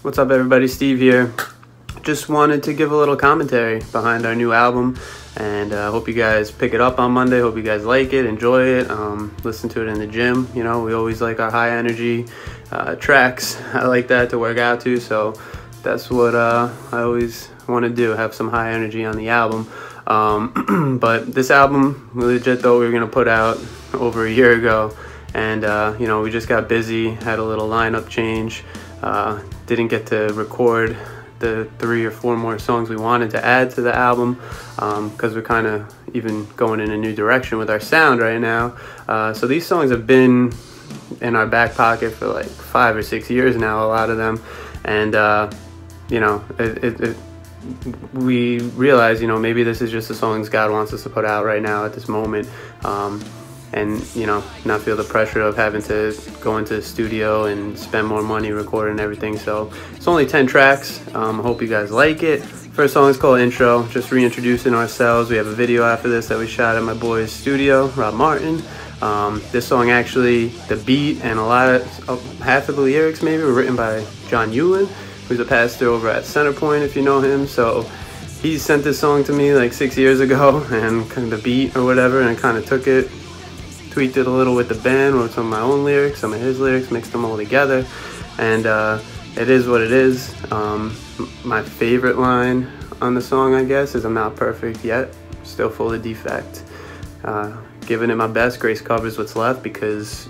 What's up, everybody? Steve here. Just wanted to give a little commentary behind our new album, and I uh, hope you guys pick it up on Monday. Hope you guys like it, enjoy it, um, listen to it in the gym. You know, we always like our high energy uh, tracks. I like that to work out to, so that's what uh, I always want to do. Have some high energy on the album. Um, but this album, we legit thought we were gonna put out over a year ago, and uh, you know, we just got busy, had a little lineup change. Uh, didn't get to record the three or four more songs we wanted to add to the album because um, we're kind of even going in a new direction with our sound right now. Uh, so these songs have been in our back pocket for like five or six years now, a lot of them. And, uh, you know, it, it, it, we realize, you know, maybe this is just the songs God wants us to put out right now at this moment. Um, and you know not feel the pressure of having to go into the studio and spend more money recording everything. So it's only 10 tracks. Um, hope you guys like it. First song is called intro. Just reintroducing ourselves. We have a video after this that we shot at my boy's studio rob martin. Um, this song actually the beat and a lot of uh, half of the lyrics maybe were written by john Hewlin, who's a pastor over at centerpoint if you know him. So he sent this song to me like six years ago and kind of the beat or whatever and I kind of took it tweaked it a little with the band, wrote some of my own lyrics, some of his lyrics, mixed them all together, and uh, it is what it is. Um, my favorite line on the song, I guess, is I'm not perfect yet, still full of defect. Uh, giving it my best, Grace covers what's left because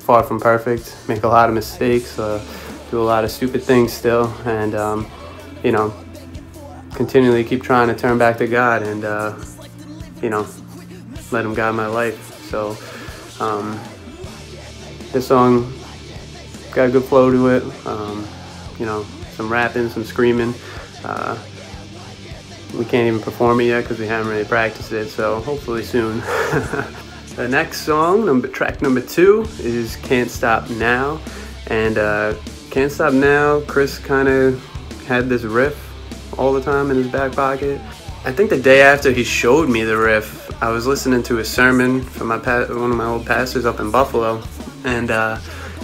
far from perfect, make a lot of mistakes, uh, do a lot of stupid things still, and um, you know, continually keep trying to turn back to God and uh, you know, let Him guide my life. So um, this song got a good flow to it. Um, you know, some rapping, some screaming. Uh, we can't even perform it yet because we haven't really practiced it. So hopefully soon. the next song, number track number two, is "Can't Stop Now," and uh, "Can't Stop Now." Chris kind of had this riff all the time in his back pocket. I think the day after he showed me the riff, I was listening to a sermon from my one of my old pastors up in Buffalo, and uh,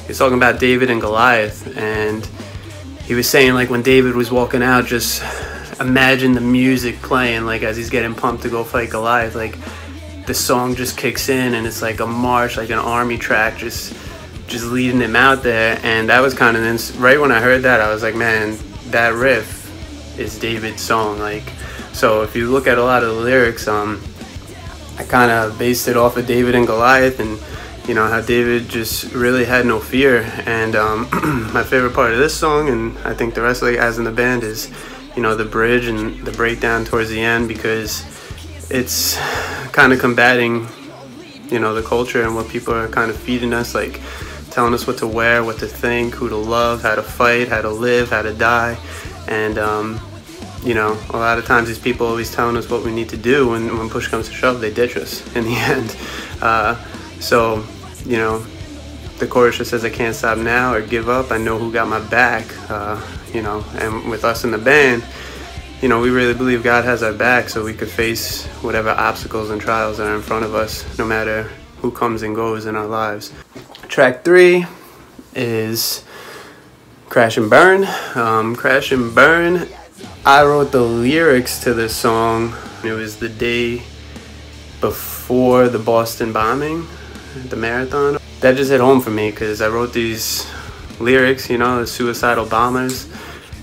he was talking about David and Goliath, and he was saying like when David was walking out, just imagine the music playing like as he's getting pumped to go fight Goliath, like the song just kicks in and it's like a march, like an army track, just just leading him out there, and that was kind of right when I heard that, I was like, man, that riff is David's song, like. So if you look at a lot of the lyrics, um, I kind of based it off of David and Goliath and you know how David just really had no fear. And um, my favorite part of this song and I think the rest of the guys in the band is you know the bridge and the breakdown towards the end because it's kind of combating you know the culture and what people are kind of feeding us like telling us what to wear what to think who to love how to fight how to live how to die. And um, you know, a lot of times these people always telling us what we need to do, and when push comes to shove, they ditch us in the end. Uh, so, you know, the chorus just says, I can't stop now or give up. I know who got my back, uh, you know, and with us in the band, you know, we really believe God has our back so we could face whatever obstacles and trials that are in front of us, no matter who comes and goes in our lives. Track three is Crash and Burn. Um, Crash and Burn I wrote the lyrics to this song. It was the day before the Boston bombing, the marathon. That just hit home for me because I wrote these lyrics, you know, the suicidal bombers.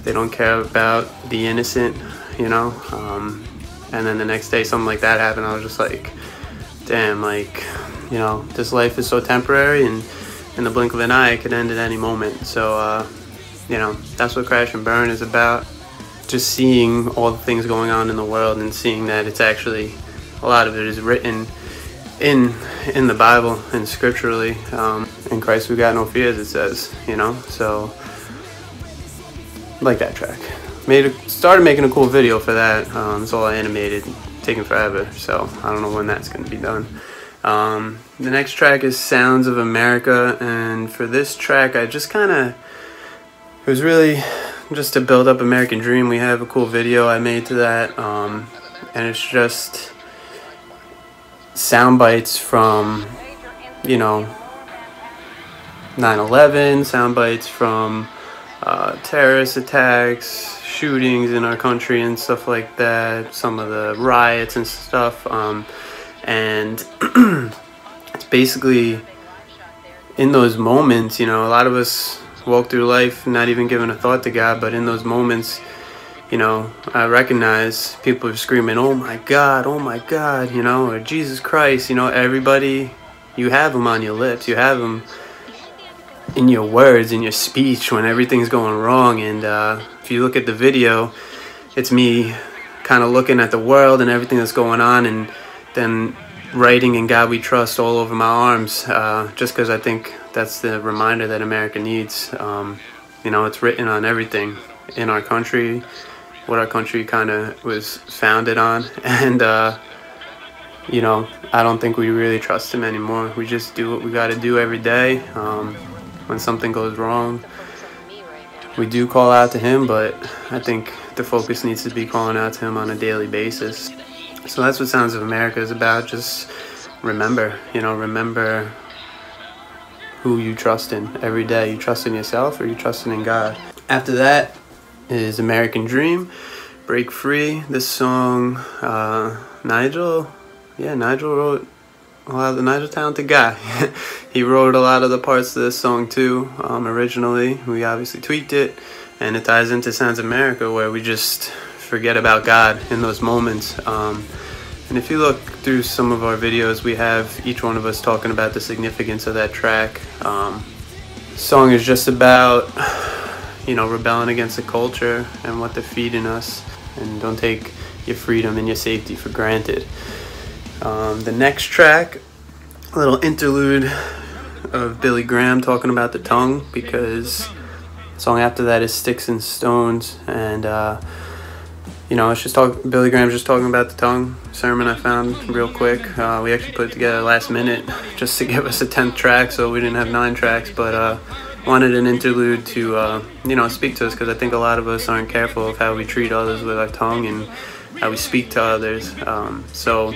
They don't care about the innocent, you know. Um, and then the next day something like that happened. I was just like, damn, like, you know, this life is so temporary and in the blink of an eye it could end at any moment. So, uh, you know, that's what Crash and Burn is about just seeing all the things going on in the world and seeing that it's actually a lot of it is written in in the Bible and scripturally. Um, in Christ we got no fears, it says, you know. So like that track. Made a, started making a cool video for that. Um, it's all animated, taking forever. So I don't know when that's gonna be done. Um, the next track is Sounds of America, and for this track, I just kind of it was really just to build up American Dream, we have a cool video I made to that, um, and it's just sound bites from, you know, 9/11, sound bites from uh, terrorist attacks, shootings in our country, and stuff like that. Some of the riots and stuff. Um, and it's basically in those moments, you know, a lot of us walk through life not even giving a thought to God, but in those moments, you know, I recognize people are screaming, oh my God, oh my God, you know, or Jesus Christ, you know, everybody, you have them on your lips, you have them in your words, in your speech when everything's going wrong. And uh, if you look at the video, it's me kind of looking at the world and everything that's going on and then writing in God We Trust all over my arms uh, just because I think that's the reminder that America needs. Um, you know, it's written on everything in our country, what our country kind of was founded on. And, uh, you know, I don't think we really trust him anymore. We just do what we got to do every day. Um, when something goes wrong, we do call out to him, but I think the focus needs to be calling out to him on a daily basis. So that's what Sounds of America is about. Just remember, you know, remember who you trust in every day. You trust in yourself or you trust in God. After that is American Dream, Break Free. This song, uh, Nigel, yeah, Nigel wrote a lot of the Nigel talented guy. he wrote a lot of the parts of this song too. Um, originally, we obviously tweaked it, and it ties into Sounds America where we just forget about God in those moments. Um, and if you look through some of our videos, we have each one of us talking about the significance of that track. Um, song is just about, you know, rebelling against the culture and what they're feeding us, and don't take your freedom and your safety for granted. Um, the next track, a little interlude of Billy Graham talking about the tongue because the song after that is Sticks and Stones, and uh, you know, it's just. Billy Graham's just talking about the tongue sermon I found real quick. Uh, we actually put it together last minute just to give us a tenth track, so we didn't have nine tracks, but uh, wanted an interlude to uh, you know speak to us because I think a lot of us aren't careful of how we treat others with our tongue and how we speak to others. Um, so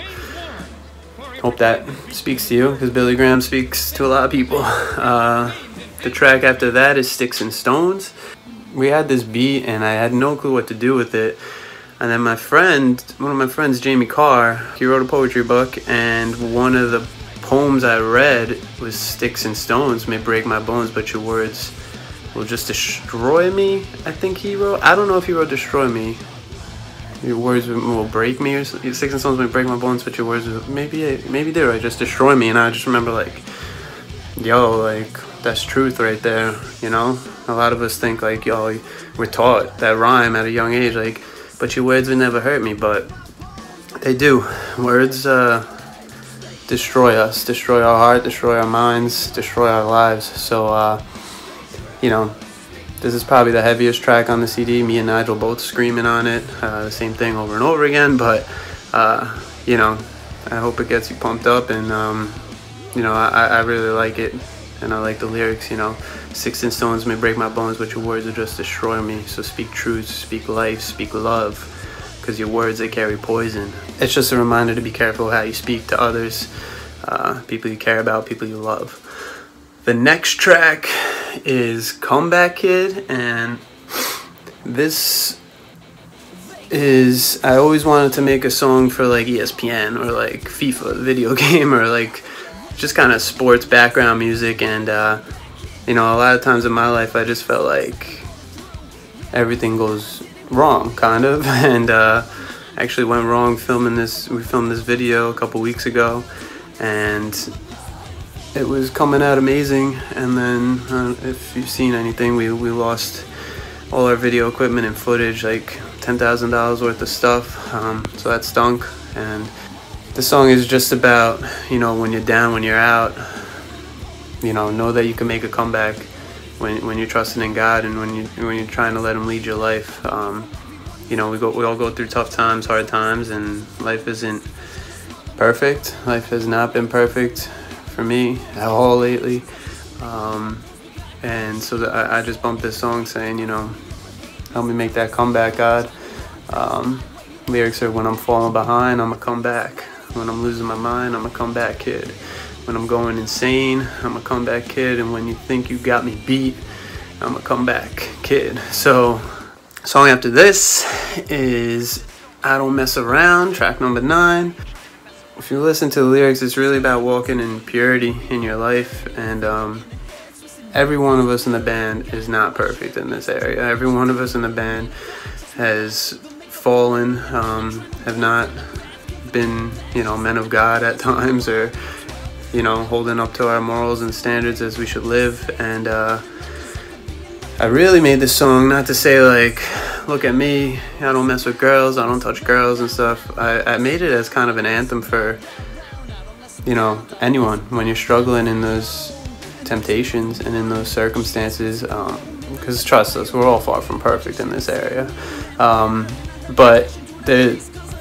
hope that speaks to you because Billy Graham speaks to a lot of people. Uh, the track after that is Sticks and Stones. We had this beat and I had no clue what to do with it and then my friend, one of my friends, Jamie Carr, he wrote a poetry book, and one of the poems I read was Sticks and Stones may break my bones, but your words will just destroy me. I think he wrote. I don't know if he wrote destroy me. Your words will break me, or sticks and stones may break my bones, but your words will, maybe maybe they were just destroy me. And I just remember like, yo, like that's truth right there. You know, a lot of us think like, yo, we're taught that rhyme at a young age, like but your words would never hurt me, but they do. Words uh, destroy us, destroy our heart, destroy our minds, destroy our lives. So, uh, you know, this is probably the heaviest track on the CD. Me and Nigel both screaming on it, uh, the same thing over and over again. But, uh, you know, I hope it gets you pumped up. And, um, you know, I, I really like it. And I like the lyrics, you know. Sticks and stones may break my bones, but your words will just destroy me. So speak truth, speak life, speak love, because your words, they carry poison. It's just a reminder to be careful how you speak to others, uh, people you care about, people you love. The next track is Comeback Kid, and this is I always wanted to make a song for like ESPN or like FIFA video game or like just kind of sports background music and uh, you know, a lot of times in my life, I just felt like everything goes wrong, kind of, and uh, actually went wrong filming this. We filmed this video a couple weeks ago, and it was coming out amazing. And then, uh, if you've seen anything, we we lost all our video equipment and footage, like ten thousand dollars worth of stuff. Um, so that stunk. And the song is just about, you know, when you're down, when you're out, you know, know that you can make a comeback when, when you're trusting in God and when you when you're trying to let Him lead your life. Um, you know, we go we all go through tough times, hard times, and life isn't perfect. Life has not been perfect for me at all lately. Um, and so I, I, just bumped this song saying, you know, help me make that comeback, God. Um, lyrics are when I'm falling behind, I'm a come back. When I'm losing my mind, I'm a comeback kid. When I'm going insane, I'm a comeback kid. And when you think you got me beat, I'm a comeback kid. So, song after this is I Don't Mess Around, track number nine. If you listen to the lyrics, it's really about walking in purity in your life. And um, every one of us in the band is not perfect in this area. Every one of us in the band has fallen, um, have not been, you know, men of God at times or, you know, holding up to our morals and standards as we should live. And, uh, I really made this song not to say like, look at me, I don't mess with girls, I don't touch girls and stuff. I, I made it as kind of an anthem for, you know, anyone when you're struggling in those temptations and in those circumstances. Because um, trust us, we're all far from perfect in this area. Um, but there,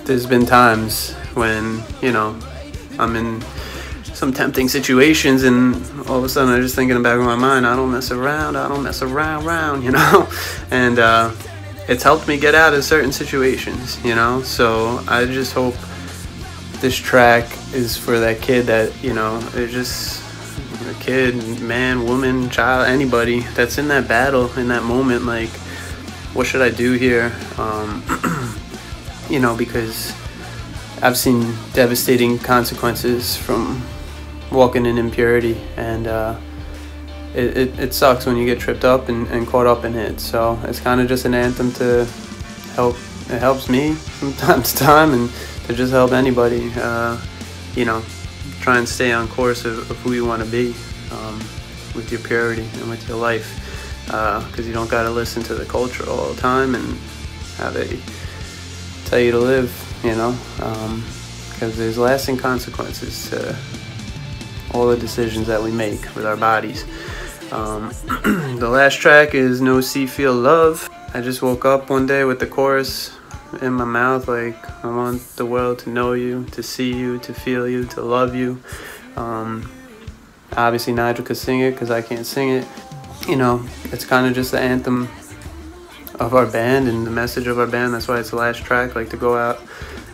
there's been times when, you know, I'm in some tempting situations and all of a sudden I'm just thinking in back of my mind, I don't mess around, I don't mess around, round, you know? And uh, it's helped me get out of certain situations, you know? So I just hope this track is for that kid that, you know, it's just a kid, man, woman, child, anybody that's in that battle, in that moment, like, what should I do here? Um, you know, because I've seen devastating consequences from walking in impurity and uh, it, it, it, sucks when you get tripped up and, and caught up in it. So it's kind of just an anthem to help it helps me from time to time and to just help anybody uh, you know try and stay on course of, of who you want to be um, with your purity and with your life because uh, you don't got to listen to the culture all the time and how they tell you to live you know because um, there's lasting consequences to all the decisions that we make with our bodies. Um, the last track is Know See Feel Love. I just woke up one day with the chorus in my mouth like I want the world to know you, to see you, to feel you, to love you. Um, obviously Nigel could sing it because I can't sing it. You know, it's kind of just the anthem of our band and the message of our band. That's why it's the last track, like to go out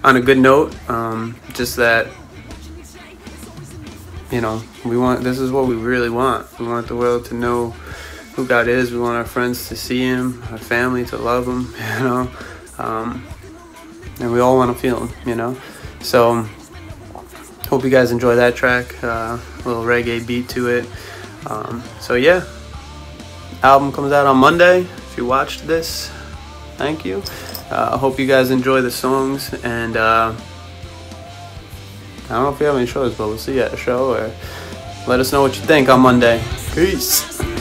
on a good note. Um, just that you know, we want this is what we really want. We want the world to know who God is. We want our friends to see Him, our family to love Him. You know, um, and we all want to feel Him. You know, so hope you guys enjoy that track. Uh, a little reggae beat to it. Um, so yeah, album comes out on Monday. If you watched this, thank you. Uh, I hope you guys enjoy the songs and. Uh, I don't know if we have any shows, but we'll see you at a show or let us know what you think on Monday. Peace.